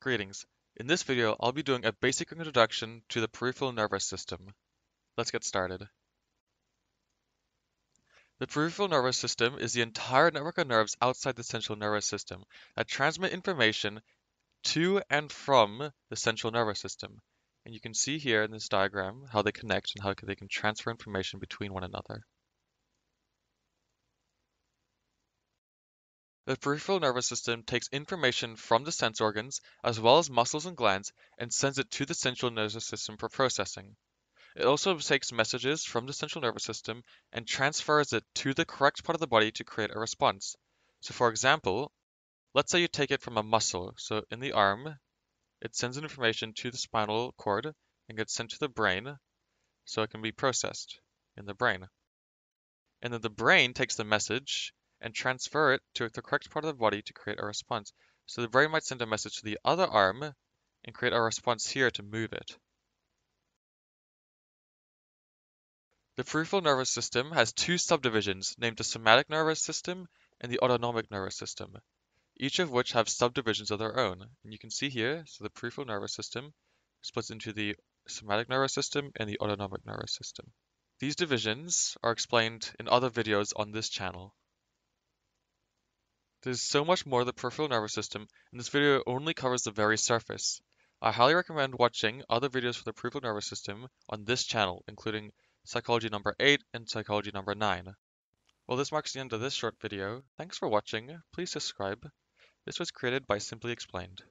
Greetings. In this video, I'll be doing a basic introduction to the peripheral nervous system. Let's get started. The peripheral nervous system is the entire network of nerves outside the central nervous system that transmit information to and from the central nervous system. And you can see here in this diagram how they connect and how they can transfer information between one another. The peripheral nervous system takes information from the sense organs, as well as muscles and glands, and sends it to the central nervous system for processing. It also takes messages from the central nervous system and transfers it to the correct part of the body to create a response. So for example, let's say you take it from a muscle. So in the arm, it sends information to the spinal cord and gets sent to the brain so it can be processed in the brain. And then the brain takes the message and transfer it to the correct part of the body to create a response. So the brain might send a message to the other arm and create a response here to move it. The peripheral nervous system has two subdivisions named the somatic nervous system and the autonomic nervous system, each of which have subdivisions of their own. And you can see here, so the peripheral nervous system splits into the somatic nervous system and the autonomic nervous system. These divisions are explained in other videos on this channel. There's so much more to the peripheral nervous system, and this video only covers the very surface. I highly recommend watching other videos for the peripheral nervous system on this channel, including Psychology number 8 and Psychology number 9. Well, this marks the end of this short video. Thanks for watching. Please subscribe. This was created by Simply Explained.